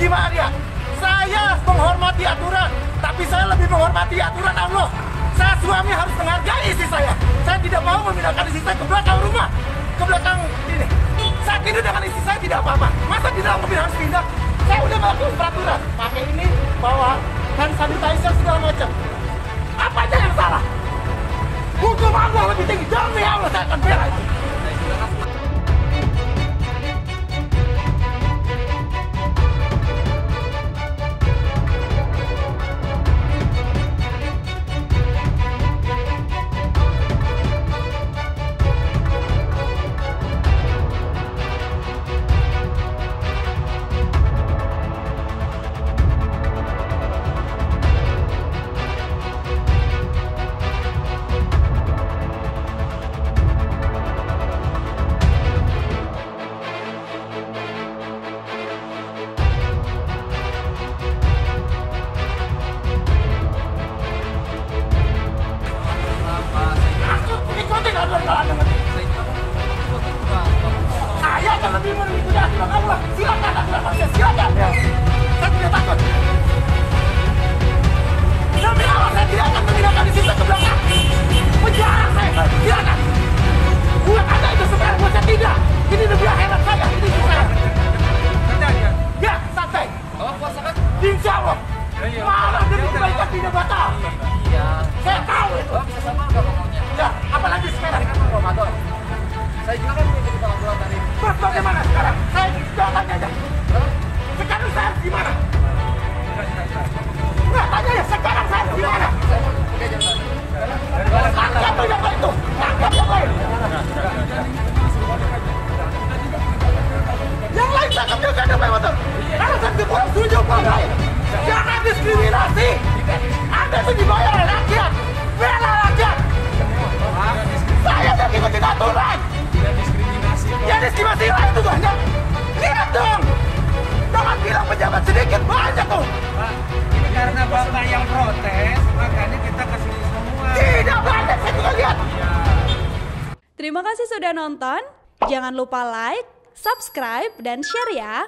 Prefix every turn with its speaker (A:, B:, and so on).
A: gimana dia? Saya menghormati aturan, tapi saya lebih menghormati aturan Allah. Saya suami harus menghargai istri saya. Saya tidak mau memindahkan istri saya ke belakang rumah, ke belakang ini. Saya tidur dengan istri saya tidak apa-apa. Masa di dalam mobil harus pindah? Saya udah melakukan peraturan. Pakai ini, bawa hand sanitizer segala macam. Apa aja yang salah? Hukum Allah lebih tinggi. Demi Allah saya akan bela akan lebih. Silakan silakan. Saya tidak takut. Tidak akan di silakan. Buat anda itu sebenarnya buat saya tidak. Ini demi akhirat sekarang. Saya juga
B: kan mengikuti peraturan dari
A: Terus bagaimana sekarang? Saya jawab tanya aja. Sekarang saya harus gimana? Nah, tanya ya, sekarang saya harus gimana? Tangkap yang lain tuh. Tangkap yang lain. Yang lain tangkap juga ada Pak. Kalau saya kurang setuju Pak. Jangan diskriminasi. Ya diskriminasi lain itu banyak. Lihat dong. Jangan bilang pejabat sedikit banyak tuh. Pak,
B: ini karena bapak yang protes, makanya kita ke sini semua.
A: Tidak banyak saya juga lihat.
C: Terima kasih sudah nonton. Jangan lupa like, subscribe, dan share ya.